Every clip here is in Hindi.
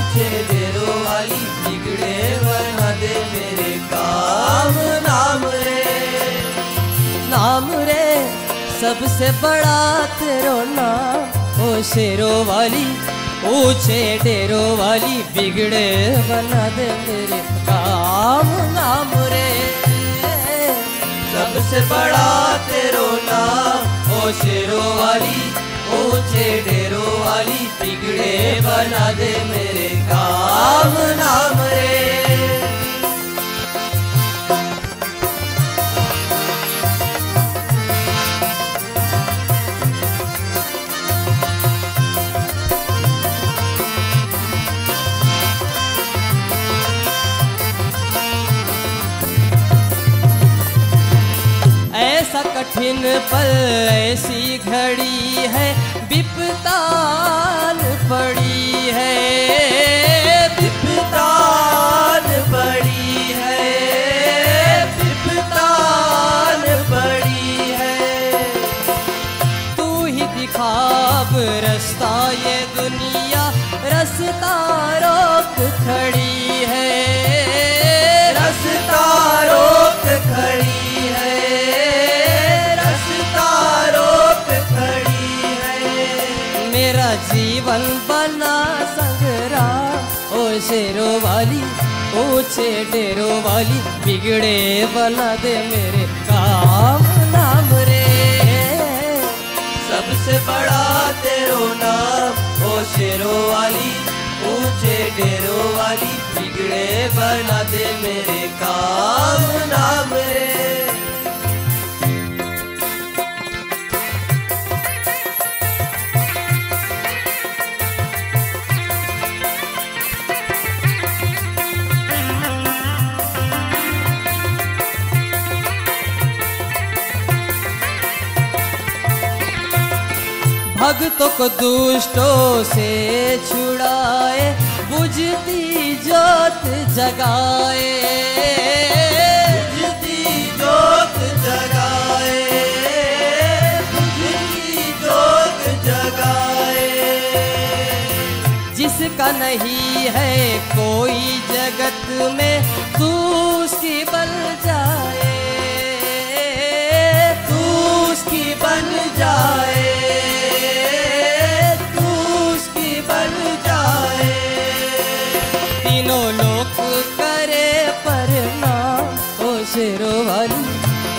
ऊँचे डेरों वाली बिगड़े बना दे मेरे काम। नाम रे नाम रे, सबसे बड़ा तेरो नाम। ओ शेरों वाली, ऊँचे डेरों वाली, बिगड़े बना दे मेरे काम। नाम रे, सबसे बड़ा तेरो नाम। ओ शेरों वाली, ऊँचे बिगड़े बना दे मेरे काम। ऐसा कठिन पल, ऐसी घड़ी है, विपतान पड़ी है। विपतान बड़ी है, विपतान बड़ी है। तू ही दिखाब, रास्ता ये दुनिया, रास्ता रोक खड़ी जीवन बना संग्राम ओ शेरों वाली ऊँचे डेरों वाली, बिगड़े बना दे मेरे काम नाम रे। सबसे बड़ा तेरो नाम, ओ शेरों वाली ऊँचे डेरों वाली, बिगड़े बना दे मेरे काम भक्तों को दुष्टों से छुड़ाए बुझती जोत जगाए। बुझती जोत जगाए बुझती जोत जगाए। जिसका नहीं है कोई जगत में तू उसकी बन जाए। शेरों वाली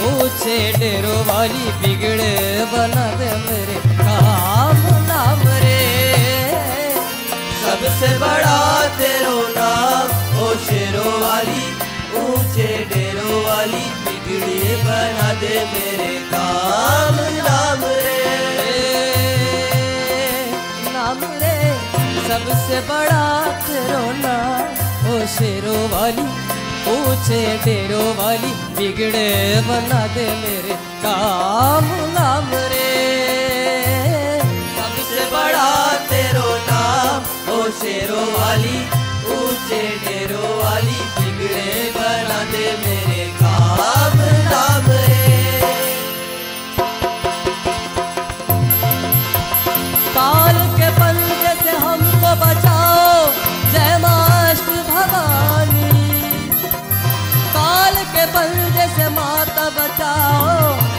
ऊँचे डेरों वाली बिगड़े बना दे मेरे काम, नाम रे। सबसे बड़ा तेरो नाम, ओ शेरों वाली ऊँचे डेरो वाली बिगड़े बना दे मेरे काम, नाम रे। नाम रे, सबसे बड़ा तेरो नाम, ओ शेरों वाली ऊँचे डेरों वाली बिगड़े बना दे मेरे काम नाम रे सबसे बड़ा तेरो नाम ओ शेरों वाली ऊँचे डेरों वाली बिगड़े बना दे मेरे माता बचाओ।